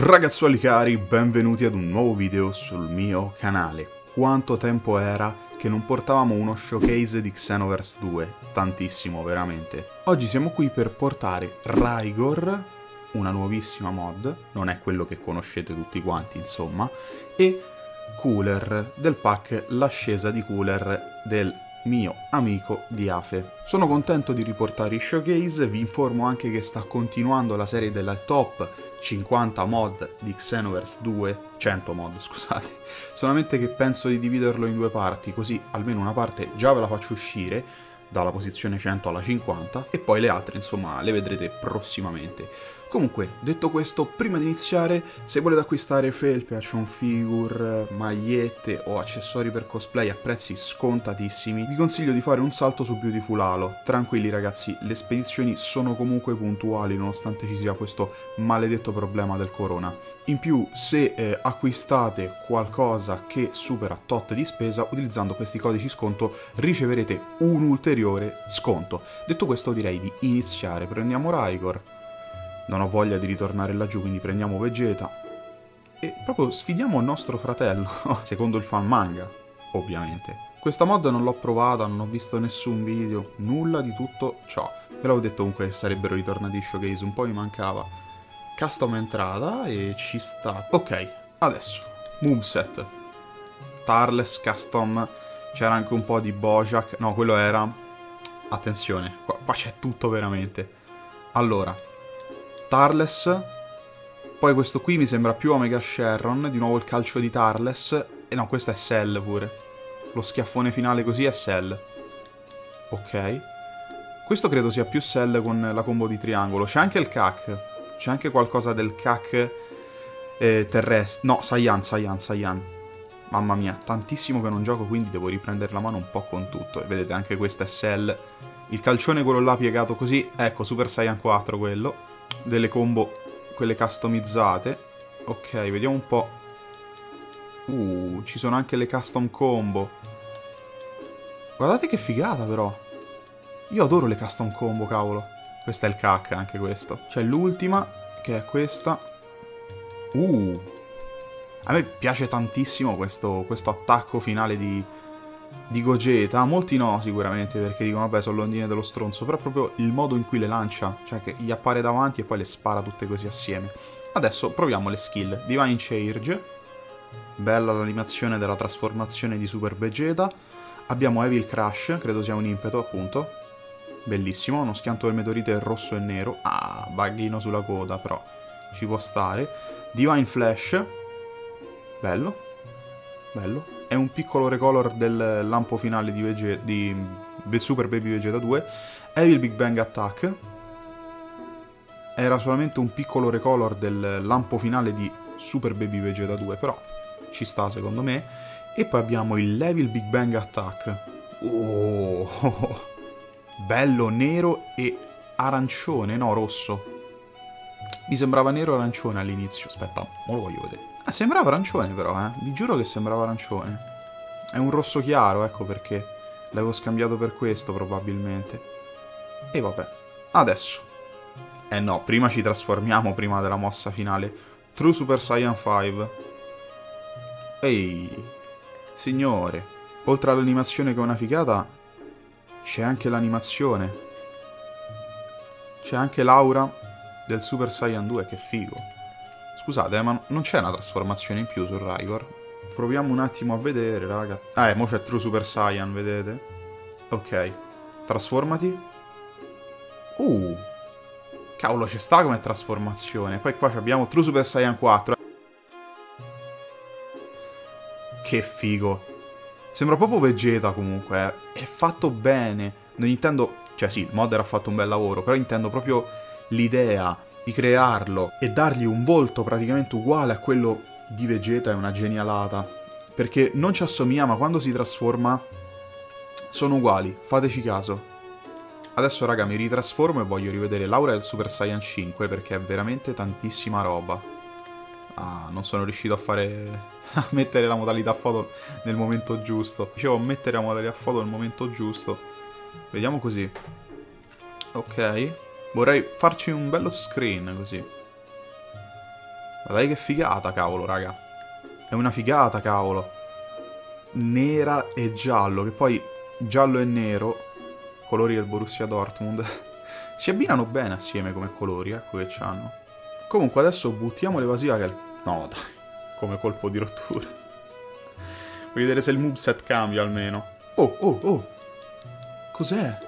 Ragazzuoli cari, benvenuti ad un nuovo video sul mio canale. Quanto tempo era che non portavamo uno showcase di Xenoverse 2? Tantissimo, veramente. Oggi siamo qui per portare Raigor, una nuovissima mod, non è quello che conoscete tutti quanti, insomma, e Cooler del pack L'ascesa di Cooler del mio amico di Afe. Sono contento di riportare i showcase, vi informo anche che sta continuando la serie della top 50 mod di Xenoverse 2, 100 mod scusate, solamente che penso di dividerlo in due parti, così almeno una parte già ve la faccio uscire, dalla posizione 100 alla 50, e poi le altre insomma le vedrete prossimamente. Comunque, detto questo, prima di iniziare, se volete acquistare felpe, action figure, magliette o accessori per cosplay a prezzi scontatissimi, vi consiglio di fare un salto su Beautiful Halo. Tranquilli ragazzi, le spedizioni sono comunque puntuali nonostante ci sia questo maledetto problema del corona. In più, se eh, acquistate qualcosa che supera tot di spesa, utilizzando questi codici sconto riceverete un ulteriore sconto. Detto questo direi di iniziare. Prendiamo Raigor, non ho voglia di ritornare laggiù, quindi prendiamo Vegeta. E proprio sfidiamo il nostro fratello, secondo il fan manga, ovviamente. Questa mod non l'ho provata, non ho visto nessun video, nulla di tutto ciò. Ve l'avevo detto comunque che sarebbero ritornati showcase, un po' mi mancava. Custom entrata e ci sta. Ok, adesso, moveset. Tarles, custom, c'era anche un po' di Bojack, no quello era... Attenzione, qua, qua c'è tutto veramente. Allora, Tarles. Poi questo qui mi sembra più Omega Sherron, di nuovo il calcio di Tarles. E no, questo è Cell pure. Lo schiaffone finale così è Cell. Ok. Questo credo sia più Cell con la combo di triangolo. C'è anche il CAC. C'è anche qualcosa del CAC eh, terrestre. No, Saiyan, Saiyan, Saiyan. Mamma mia, tantissimo che non gioco, quindi devo riprendere la mano un po' con tutto. E vedete, anche questo è Cell. Il calcione quello là piegato così. Ecco, Super Saiyan 4 quello delle combo, quelle customizzate. Ok, vediamo un po'. Uh, ci sono anche le custom combo. Guardate che figata però. Io adoro le custom combo, cavolo. Questa è il cac, anche questo. C'è l'ultima, che è questa. Uh. A me piace tantissimo questo, questo attacco finale di, di Gogeta, molti no sicuramente perché dicono vabbè sono l'ondine dello stronzo, però proprio il modo in cui le lancia, cioè che gli appare davanti e poi le spara tutte così assieme. Adesso proviamo le skill. Divine Charge, bella l'animazione della trasformazione di Super Vegeta. Abbiamo Evil Crash, credo sia un impeto appunto. Bellissimo, uno schianto del meteorite rosso e nero. Ah, buggino sulla coda però, ci può stare. Divine Flash, bello, bello è un piccolo recolor del lampo finale di, Vege di Super Baby Vegeta 2. Evil Big Bang Attack. Era solamente un piccolo recolor del lampo finale di Super Baby Vegeta 2, però ci sta secondo me. E poi abbiamo il Level Big Bang Attack. Oh, bello nero e arancione, no rosso. Mi sembrava nero arancione all'inizio. Aspetta, mo lo voglio vedere. Ah, sembrava arancione però, eh. Vi giuro che sembrava arancione. È un rosso chiaro, ecco perché. L'avevo scambiato per questo, probabilmente. E vabbè. Adesso. Eh no, prima ci trasformiamo, prima della mossa finale. True Super Saiyan 5. Ehi. Signore. Oltre all'animazione che è una figata, c'è anche l'animazione. C'è anche l'aura del Super Saiyan 2, che figo. Scusate, ma non c'è una trasformazione in più su Raigor? Proviamo un attimo a vedere, raga. Ah, eh, mo c'è True Super Saiyan, vedete? Ok. Trasformati. Uh. Cavolo, c'è sta come trasformazione. Poi qua abbiamo True Super Saiyan 4. Che figo. Sembra proprio Vegeta comunque. Eh. È fatto bene. Non intendo... Cioè sì, il modder ha fatto un bel lavoro, però intendo proprio l'idea di crearlo e dargli un volto praticamente uguale a quello di Vegeta è una genialata. Perché non ci assomiglia, ma quando si trasforma sono uguali, fateci caso. Adesso raga mi ritrasformo e voglio rivedere Laura del Super Saiyan 5 perché è veramente tantissima roba. Ah, non sono riuscito a fare... a mettere la modalità foto nel momento giusto. Dicevo mettere la modalità foto nel momento giusto. Vediamo così. Ok. Vorrei farci un bello screen così. Guardate che figata, cavolo, raga. È una figata, cavolo. Nera e giallo, che poi giallo e nero, colori del Borussia Dortmund, si abbinano bene assieme come colori, ecco che c'hanno. Comunque adesso buttiamo l'evasiva che... No, dai, come colpo di rottura. Voglio vedere se il moveset cambia almeno. Oh, oh, oh. Cos'è?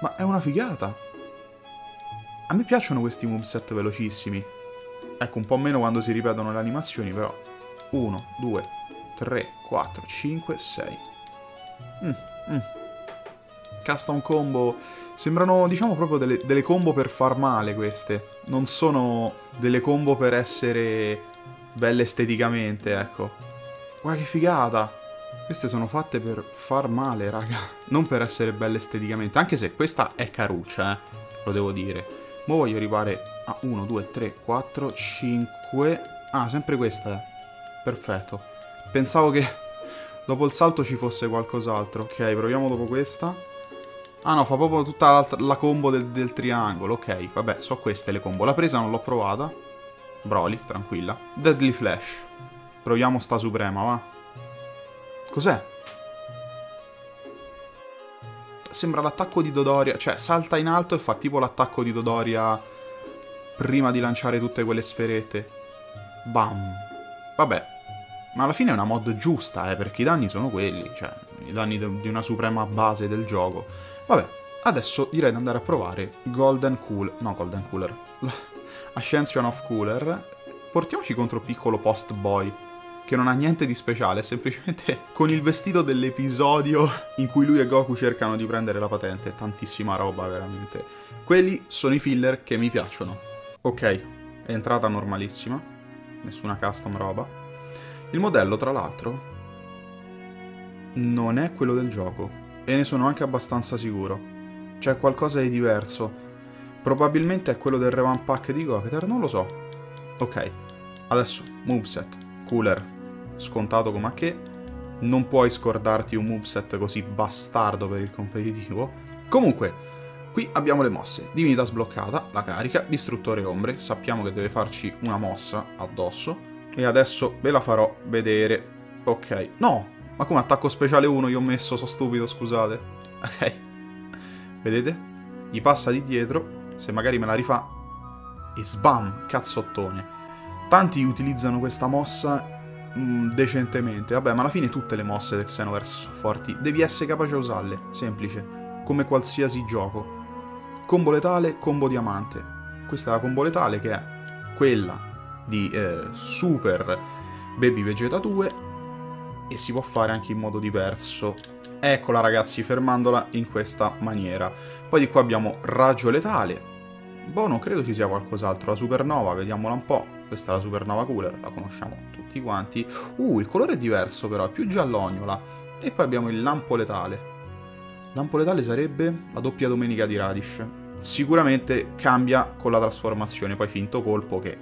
Ma è una figata. A me piacciono questi moveset velocissimi. Ecco, un po' meno quando si ripetono le animazioni, però. 1, 2, 3, 4, 5, 6. Mm, mm. Custom combo. Sembrano, diciamo, proprio delle, delle combo per far male queste. Non sono delle combo per essere belle esteticamente, ecco. Guarda che figata! Queste sono fatte per far male, raga. Non per essere belle esteticamente. Anche se questa è caruccia, eh. Lo devo dire. Mo voglio arrivare a 1, 2, 3, 4, 5... Ah, sempre questa, eh. Perfetto. Pensavo che dopo il salto ci fosse qualcos'altro. Ok, proviamo dopo questa. Ah no, fa proprio tutta la, combo del, del, triangolo. Ok, vabbè, so queste le combo. La presa non l'ho provata. Broly, tranquilla. Deadly Flash. Proviamo sta suprema, va. Cos'è? Sembra l'attacco di Dodoria. Cioè, salta in alto e fa tipo l'attacco di Dodoria prima di lanciare tutte quelle sferette. Bam. Vabbè, ma alla fine è una mod giusta, eh, perché i danni sono quelli, cioè i danni di una suprema base del gioco. Vabbè, adesso direi di andare a provare Golden Cool... no, Golden Cooler. Ascension of Cooler. Portiamoci contro Piccolo Post Boy, che non ha niente di speciale, è semplicemente con il vestito dell'episodio in cui lui e Goku cercano di prendere la patente. Tantissima roba, veramente. Quelli sono i filler che mi piacciono. Ok, è entrata normalissima. Nessuna custom roba. Il modello, tra l'altro, non è quello del gioco e ne sono anche abbastanza sicuro. C'è qualcosa di diverso. Probabilmente è quello del Revan Pack di Goketer, non lo so. Ok, adesso, moveset, cooler, scontato come a che. Non puoi scordarti un moveset così bastardo per il competitivo. Comunque, qui abbiamo le mosse. Divinità sbloccata, la carica, distruttore ombre, sappiamo che deve farci una mossa addosso e adesso ve la farò vedere. Ok. No! Ma come attacco speciale 1 io ho messo? Sono stupido, scusate. Ok. Vedete? Gli passa di dietro. Se magari me la rifà. E sbam! Cazzottone. Tanti utilizzano questa mossa mm, decentemente. Vabbè, ma alla fine tutte le mosse del Xenoverse sono forti. Devi essere capace a usarle. Semplice. Come qualsiasi gioco. Combo letale, combo diamante. Questa è la combo letale che è quella di eh, Super Baby Vegeta 2 e si può fare anche in modo diverso. Eccola ragazzi, fermandola in questa maniera. Poi di qua abbiamo Raggio Letale. Boh, non credo ci sia qualcos'altro. La Supernova, vediamola un po'. Questa è la Supernova Cooler, la conosciamo tutti quanti. Uh, il colore è diverso però, è più giallognola. E poi abbiamo il Lampo Letale. Lampo Letale sarebbe la doppia domenica di Radish. Sicuramente cambia con la trasformazione, poi finto colpo che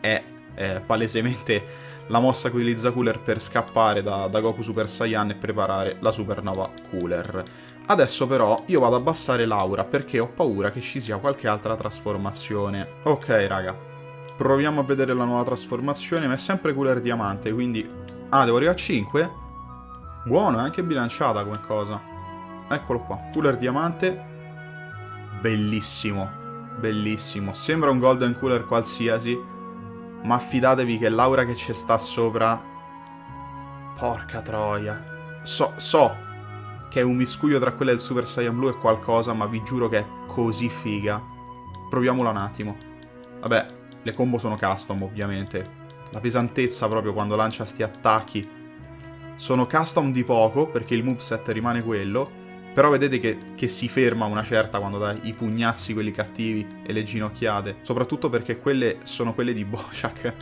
è eh, palesemente la mossa che utilizza Cooler per scappare da, da, Goku Super Saiyan e preparare la Supernova Cooler. Adesso però io vado ad abbassare l'aura perché ho paura che ci sia qualche altra trasformazione. Ok raga, proviamo a vedere la nuova trasformazione, ma è sempre Cooler Diamante, quindi... Ah, devo arrivare a 5? Buono, è anche bilanciata come cosa. Eccolo qua, Cooler Diamante. Bellissimo, bellissimo. Sembra un Golden Cooler qualsiasi, ma fidatevi che l'aura che ci sta sopra... Porca troia. So, so che è un miscuglio tra quella del Super Saiyan Blue e qualcosa, ma vi giuro che è così figa. Proviamola un attimo. Vabbè, le combo sono custom, ovviamente. La pesantezza proprio quando lancia sti attacchi. Sono custom di poco, perché il moveset rimane quello, però vedete che, che, si ferma una certa quando dà i pugnazzi quelli cattivi e le ginocchiate. Soprattutto perché quelle sono quelle di Boshak.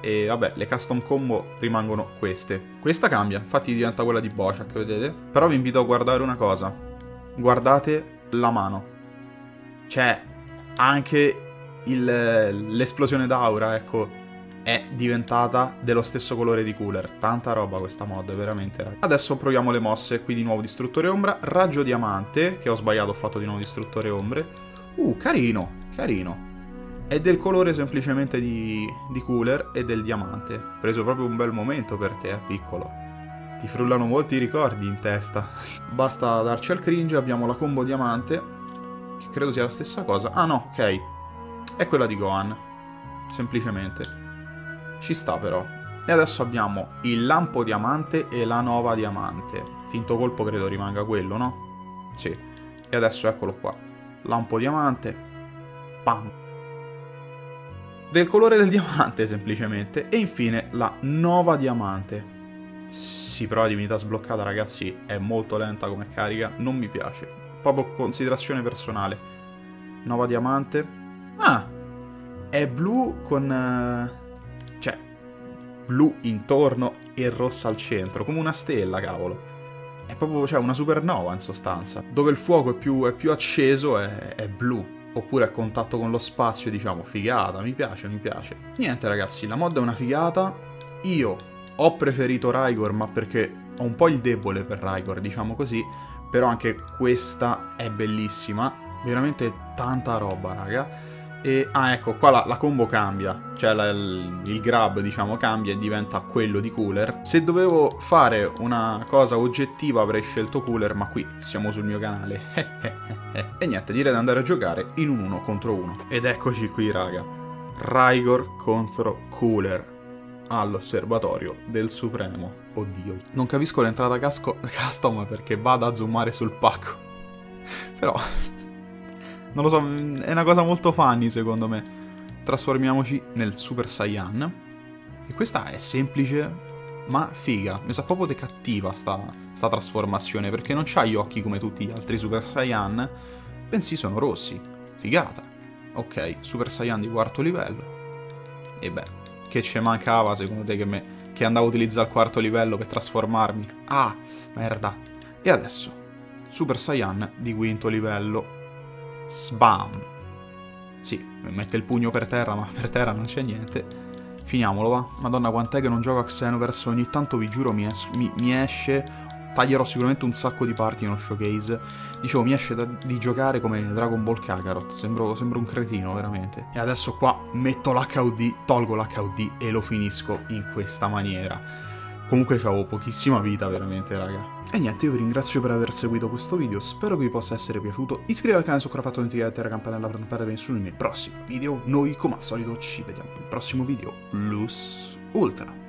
E vabbè, le custom combo rimangono queste. Questa cambia, infatti diventa quella di Boshak, vedete? Però vi invito a guardare una cosa. Guardate la mano. Cioè, anche l'esplosione d'aura, ecco è diventata dello stesso colore di cooler. Tanta roba questa mod, veramente. Ragazzi. Adesso proviamo le mosse, qui di nuovo distruttore ombra, raggio diamante, che ho sbagliato, ho fatto di nuovo distruttore ombre. Uh, carino, carino. È del colore semplicemente di, di cooler e del diamante. Preso proprio un bel momento per te, eh, piccolo. Ti frullano molti ricordi in testa. Basta darci al cringe, abbiamo la combo diamante, che credo sia la stessa cosa. Ah no, ok. È quella di Gohan. Semplicemente. Ci sta però. E adesso abbiamo il lampo diamante e la nova diamante. Finto colpo credo rimanga quello, no? Sì. E adesso eccolo qua. Lampo diamante. Pam del colore del diamante semplicemente e infine la nuova diamante sì però la divinità sbloccata ragazzi è molto lenta come carica non mi piace proprio considerazione personale nuova diamante ah è blu con uh, cioè blu intorno e rossa al centro come una stella cavolo. È proprio cioè, una supernova in sostanza. Dove il fuoco è più, è più acceso è, è blu. Oppure a contatto con lo spazio, diciamo, figata, mi piace, mi piace. Niente ragazzi, la mod è una figata, io ho preferito Raigor, ma perché ho un po' il debole per Raigor, diciamo così, però anche questa è bellissima, veramente tanta roba, raga. E, ah, ecco, qua la, la combo cambia, cioè la, il, il, grab, diciamo, cambia e diventa quello di Cooler. Se dovevo fare una cosa oggettiva avrei scelto Cooler, ma qui siamo sul mio canale. e niente, direi di andare a giocare in un 1 contro 1. Ed eccoci qui, raga. Raigor contro Cooler all'osservatorio del Supremo. Oddio. Non capisco l'entrata casco, custom perché vada a zoomare sul pacco. Però non lo so, è una cosa molto funny secondo me. Trasformiamoci nel Super Saiyan. E questa è semplice, ma figa. Mi sa proprio di cattiva sta, sta trasformazione, perché non c'ha gli occhi come tutti gli altri Super Saiyan, bensì sono rossi. Figata. Ok, Super Saiyan di quarto livello. E beh, che ci mancava secondo te che, me, che andavo a utilizzare il quarto livello per trasformarmi? Ah, merda. E adesso, Super Saiyan di quinto livello. Sbam! Sì, mette il pugno per terra, ma per terra non c'è niente. Finiamolo, va? Madonna, quant'è che non gioco a Xenoverse? Ogni tanto, vi giuro, mi, es mi, mi esce... Taglierò sicuramente un sacco di parti in uno showcase. Dicevo, mi esce di giocare come Dragon Ball Kakarot. Sembro, sembro un cretino, veramente. E adesso qua metto l'HUD, tolgo l'HUD e lo finisco in questa maniera. Comunque avevo pochissima vita, veramente, raga. E niente, io vi ringrazio per aver seguito questo video, spero che vi possa essere piaciuto, iscrivetevi al canale se ancora fatto notificare la campanella per non perdere nessuno dei miei prossimi video, noi come al solito ci vediamo nel prossimo video, Plus Ultra.